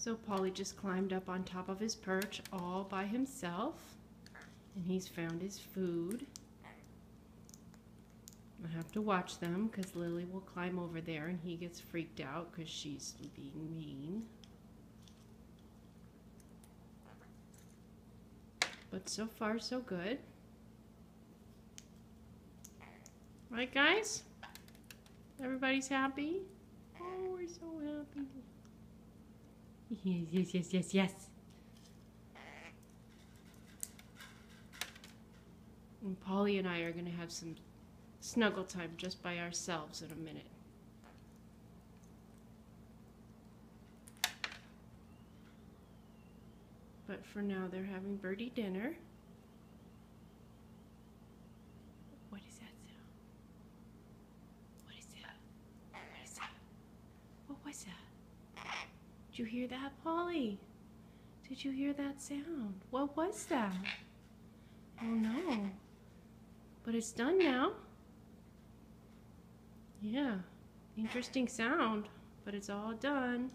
So Paulie just climbed up on top of his perch all by himself. And he's found his food. I have to watch them because Lily will climb over there and he gets freaked out because she's being mean. But so far, so good. Right, guys? Everybody's happy? Oh, we're so happy. Yes, yes, yes, yes, yes. And Paulie and I are going to have some snuggle time just by ourselves in a minute. But for now, they're having birdie dinner. What is that sound? What is that? What is that? What was that? Did you hear that, Paulie? Did you hear that sound? What was that? Oh no. But it's done now. Yeah, interesting sound, but it's all done.